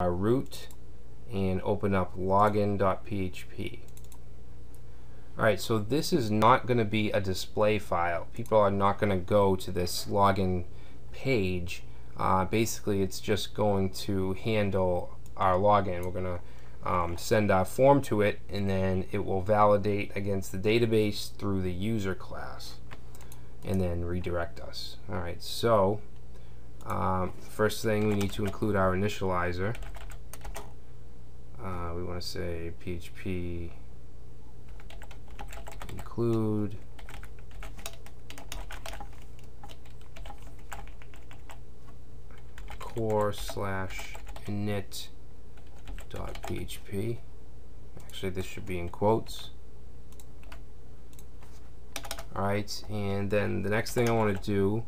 our root and open up login.php. Alright, so this is not going to be a display file. People are not going to go to this login page. Uh, basically, it's just going to handle our login. We're going to um, send our form to it, and then it will validate against the database through the user class, and then redirect us. Alright, so um, first thing we need to include our initializer. Uh, we want to say PHP include. Core slash init dot php actually this should be in quotes. Alright and then the next thing I want to do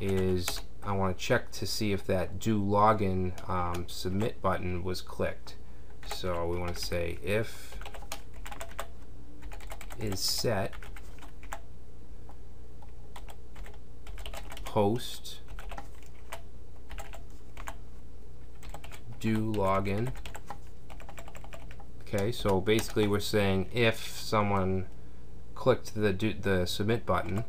is I want to check to see if that do login um, submit button was clicked. So we want to say if is set post do login. Okay so basically we're saying if someone clicked the do, the submit button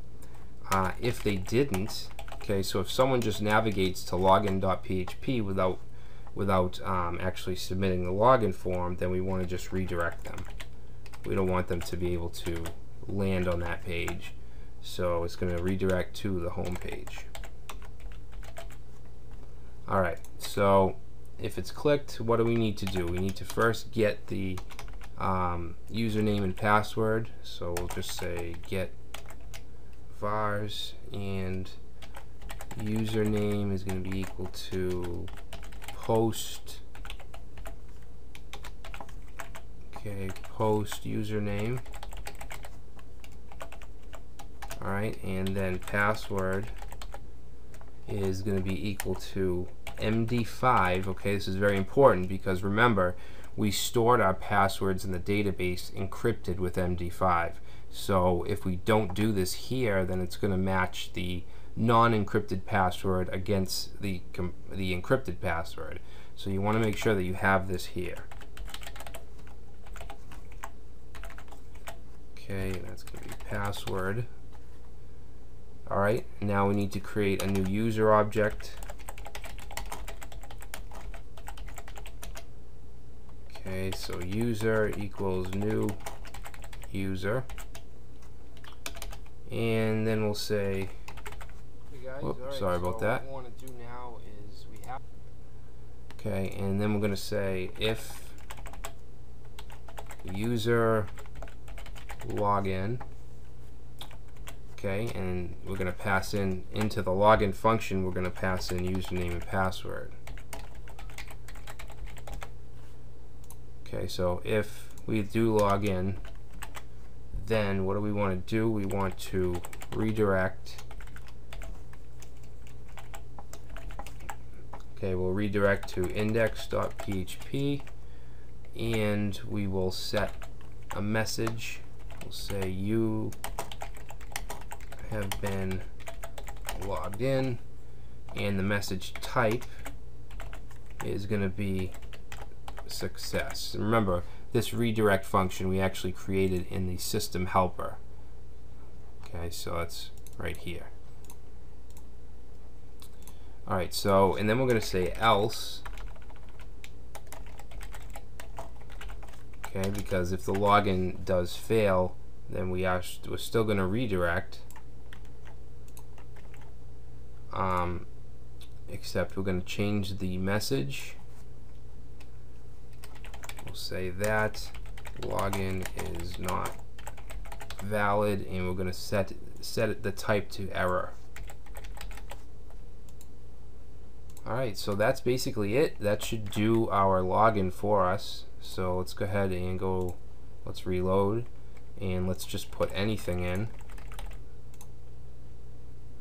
uh, if they didn't okay so if someone just navigates to login.php without without um, actually submitting the login form then we want to just redirect them. We don't want them to be able to land on that page. So it's going to redirect to the home page. Alright so if it's clicked what do we need to do? We need to first get the um, username and password. So we'll just say get vars and username is going to be equal to post okay post username. Alright and then password is going to be equal to MD5 okay this is very important because remember we stored our passwords in the database encrypted with MD5 so if we don't do this here then it's going to match the non-encrypted password against the the encrypted password so you want to make sure that you have this here Okay, that's going to be password. Alright, now we need to create a new user object. Okay, so user equals new user. And then we'll say, guys, Whoop, alright, sorry so about that. What we do now is we have okay, and then we're going to say if user login okay and we're going to pass in into the login function we're going to pass in username and password okay so if we do log in then what do we want to do we want to redirect okay we'll redirect to index.php and we will set a message we'll say you have been logged in and the message type is going to be success. Remember, this redirect function we actually created in the system helper. Okay, so that's right here. Alright, so, and then we're going to say else. Okay because if the login does fail then we are we're still going to redirect. Um, except we're going to change the message. We'll say that login is not valid and we're going to set set the type to error alright so that's basically it that should do our login for us so let's go ahead and go, let's reload, and let's just put anything in.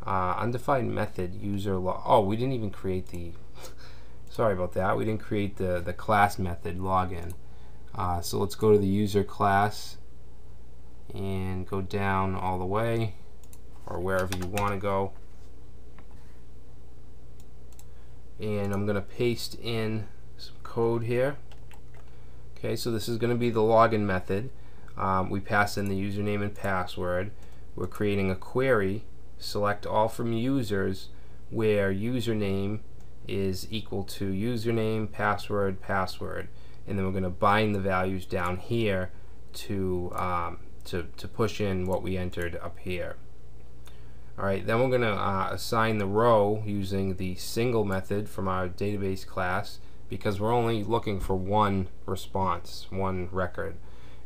Uh, undefined method user log. Oh, we didn't even create the. sorry about that. We didn't create the the class method login. Uh, so let's go to the user class and go down all the way, or wherever you want to go. And I'm gonna paste in some code here. Okay, so this is going to be the login method. Um, we pass in the username and password. We're creating a query, select all from users, where username is equal to username, password, password. And then we're going to bind the values down here to, um, to, to push in what we entered up here. Alright, then we're going to uh, assign the row using the single method from our database class because we're only looking for one response, one record.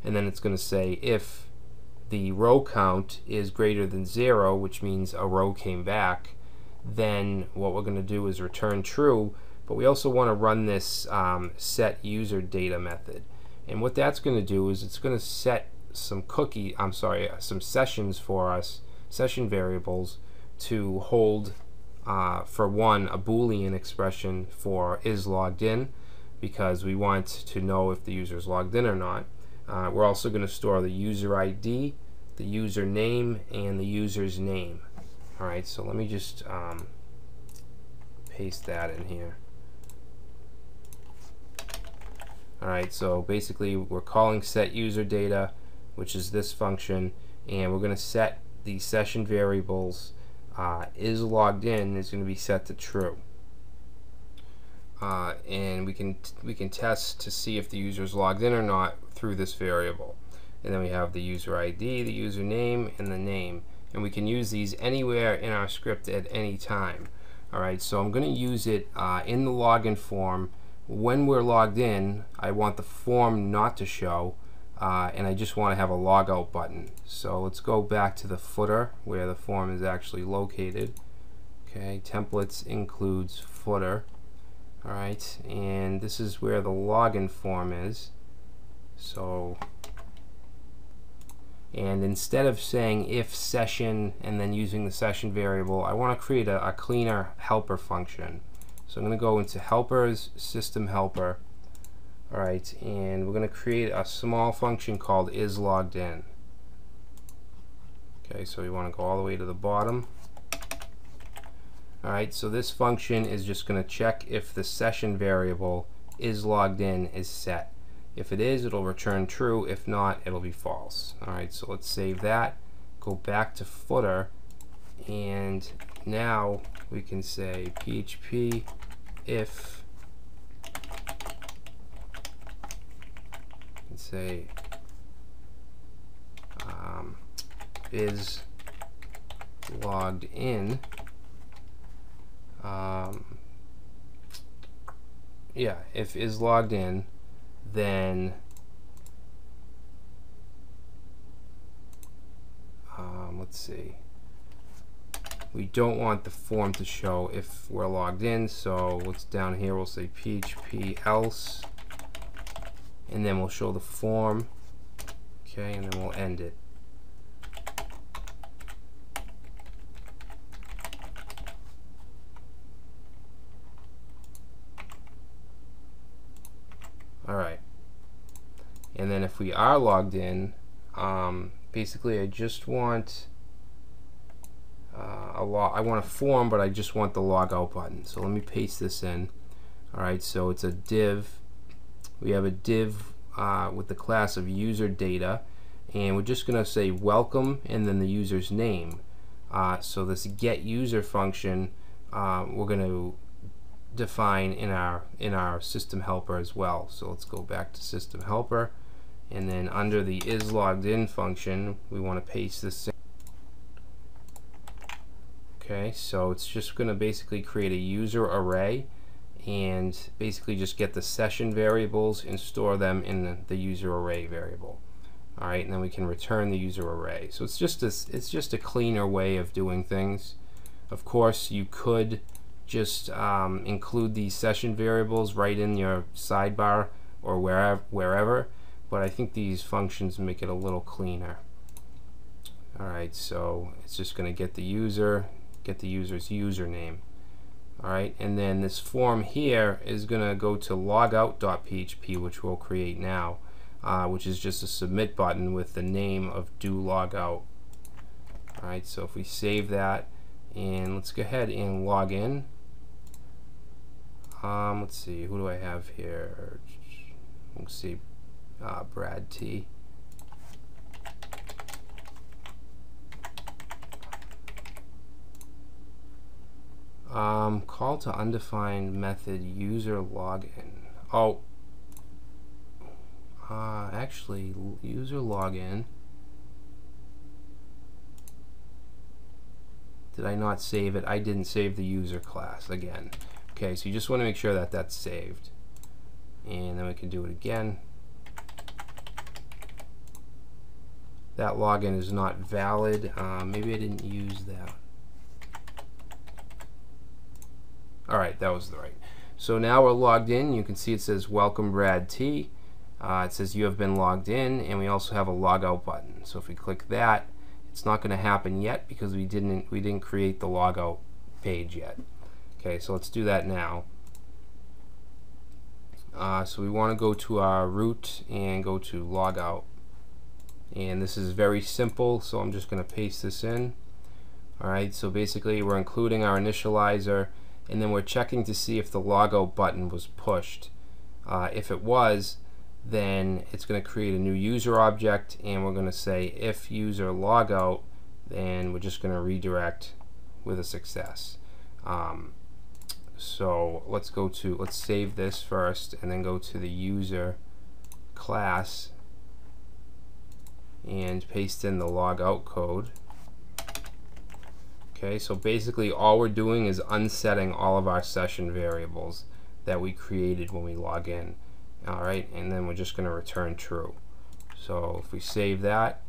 And then it's going to say if the row count is greater than zero, which means a row came back, then what we're going to do is return true, but we also want to run this um, set user data method. And what that's going to do is it's going to set some cookie, I'm sorry, some sessions for us session variables to hold uh, for one a boolean expression for is logged in because we want to know if the user is logged in or not. Uh, we're also going to store the user ID, the user name, and the user's name. Alright, so let me just um, paste that in here. Alright, so basically we're calling set user data, which is this function, and we're going to set the session variables uh, is logged in is going to be set to true. Uh, and we can we can test to see if the user is logged in or not through this variable. And then we have the user ID, the username, and the name. And we can use these anywhere in our script at any time. Alright, so I'm going to use it uh, in the login form. When we're logged in, I want the form not to show uh, and I just want to have a logout button. So let's go back to the footer where the form is actually located. Okay, templates includes footer. Alright, and this is where the login form is. So, and instead of saying if session and then using the session variable, I want to create a, a cleaner helper function. So I'm going to go into helpers, system helper, Alright, and we're going to create a small function called is logged in. Okay, so we want to go all the way to the bottom. Alright, so this function is just going to check if the session variable is logged in is set. If it is, it'll return true. If not, it'll be false. Alright, so let's save that. Go back to footer, and now we can say php if say um, is logged in um, yeah if is logged in then um, let's see. We don't want the form to show if we're logged in so what's down here we'll say php else and then we'll show the form. Okay and then we'll end it. Alright and then if we are logged in um, basically I just want uh, a log I want a form but I just want the logout button. So let me paste this in. Alright so it's a div we have a div uh, with the class of user data and we're just going to say welcome and then the user's name uh, so this get user function uh, we're going to define in our in our system helper as well so let's go back to system helper and then under the is logged in function we want to paste this in. okay so it's just going to basically create a user array and basically just get the session variables and store them in the user array variable. All right, and then we can return the user array. So it's just a, it's just a cleaner way of doing things. Of course, you could just um, include these session variables right in your sidebar or wherever, wherever, but I think these functions make it a little cleaner. All right, so it's just going to get the user, get the user's username alright and then this form here is gonna go to logout.php which we'll create now uh, which is just a submit button with the name of do logout alright so if we save that and let's go ahead and log in Um, let's see, who do I have here? Let's see, uh, Brad T. Um, call to undefined method user login. Oh, uh, actually, user login. Did I not save it? I didn't save the user class again. Okay, so you just want to make sure that that's saved. And then we can do it again. That login is not valid. Uh, maybe I didn't use that. Alright, that was the right. So now we're logged in. You can see it says welcome Brad T. Uh, it says you have been logged in and we also have a logout button. So if we click that, it's not going to happen yet because we didn't we didn't create the logout page yet. Okay, so let's do that now. Uh, so we want to go to our root and go to logout. And this is very simple, so I'm just going to paste this in. Alright, so basically we're including our initializer and then we're checking to see if the logout button was pushed. Uh, if it was, then it's going to create a new user object and we're going to say if user logout then we're just going to redirect with a success. Um, so let's go to, let's save this first and then go to the user class and paste in the logout code. Okay, so basically all we're doing is unsetting all of our session variables that we created when we log in. Alright, and then we're just going to return true. So if we save that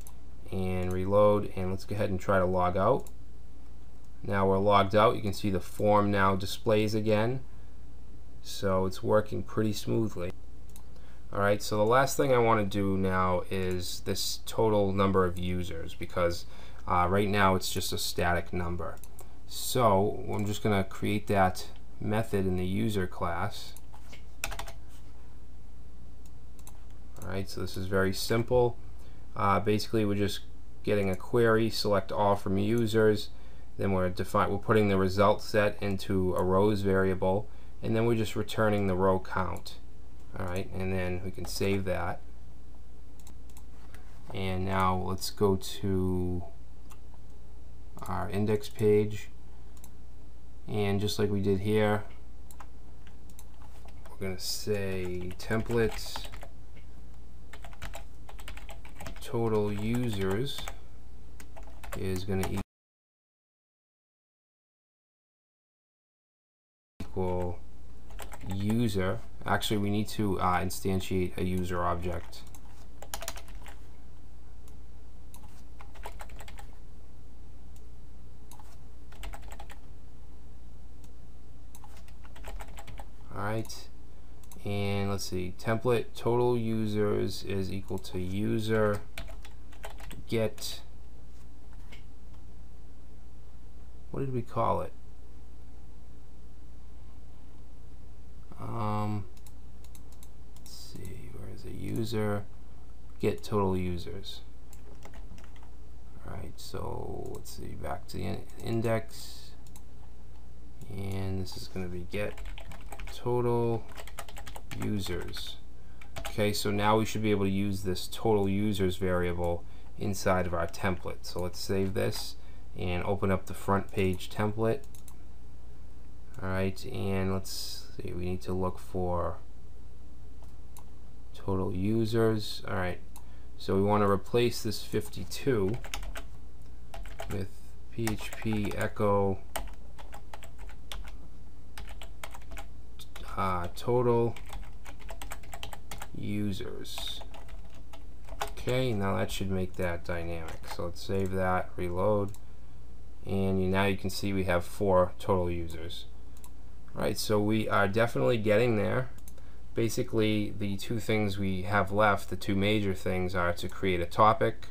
and reload and let's go ahead and try to log out. Now we're logged out. You can see the form now displays again. So it's working pretty smoothly. Alright, so the last thing I want to do now is this total number of users because uh, right now it's just a static number. So I'm just going to create that method in the user class. Alright, so this is very simple. Uh, basically we're just getting a query, select all from users, then we're define we're putting the result set into a rows variable, and then we're just returning the row count. Alright, and then we can save that. And now let's go to our index page. And just like we did here we're going to say templates total users is going to equal user. Actually we need to uh, instantiate a user object right and let's see template total users is equal to user get what did we call it? Um let's see where is a user get total users. Alright so let's see back to the in index. And this is going to be get total users. Okay, so now we should be able to use this total users variable inside of our template. So let's save this and open up the front page template. Alright, and let's see, we need to look for total users. Alright, so we want to replace this 52 with PHP echo uh, total users. Okay, now that should make that dynamic. So let's save that, reload, and you, now you can see we have four total users. All right, so we are definitely getting there. Basically, the two things we have left, the two major things, are to create a topic.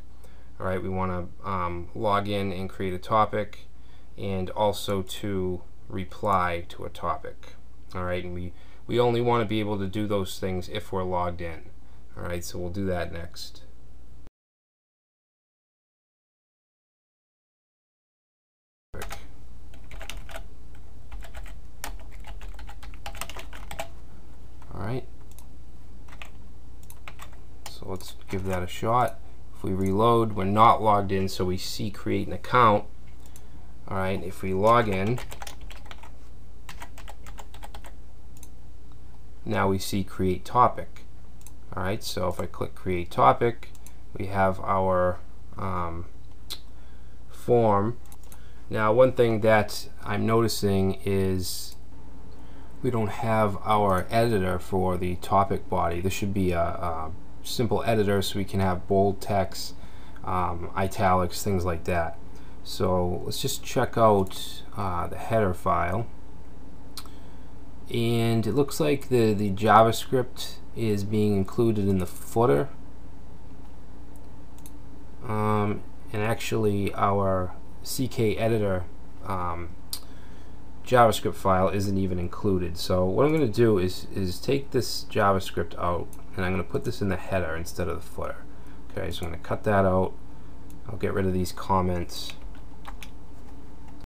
All right, we want to um, log in and create a topic, and also to reply to a topic all right and we we only want to be able to do those things if we're logged in. All right so we'll do that next. All right. So let's give that a shot. If we reload we're not logged in so we see create an account. All right if we log in now we see create topic. All right, so if I click create topic, we have our um, form. Now, one thing that I'm noticing is we don't have our editor for the topic body. This should be a, a simple editor so we can have bold text, um, italics, things like that. So let's just check out uh, the header file. And it looks like the, the JavaScript is being included in the footer. Um, and actually our CK editor um, JavaScript file isn't even included. So what I'm going to do is, is take this JavaScript out and I'm going to put this in the header instead of the footer. Okay, so I'm going to cut that out. I'll get rid of these comments.